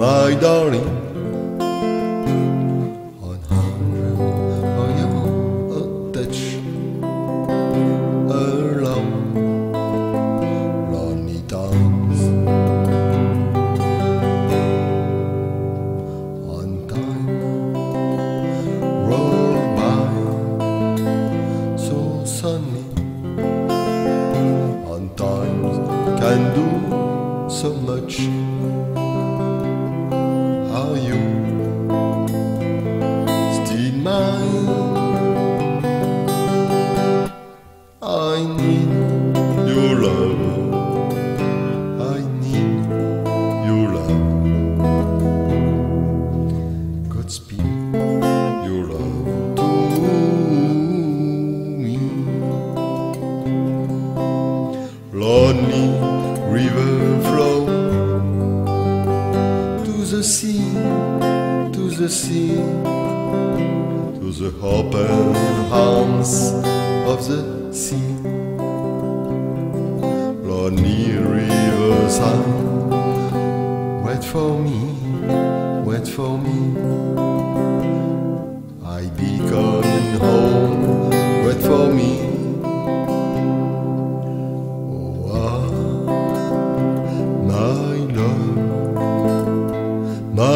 darling. Touch alone, lonely times. Roll by so sunny. Times can do so much. The sea, to the sea, to the open arms of the sea. Lonely riverside, wait for me, wait for me.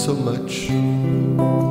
so much.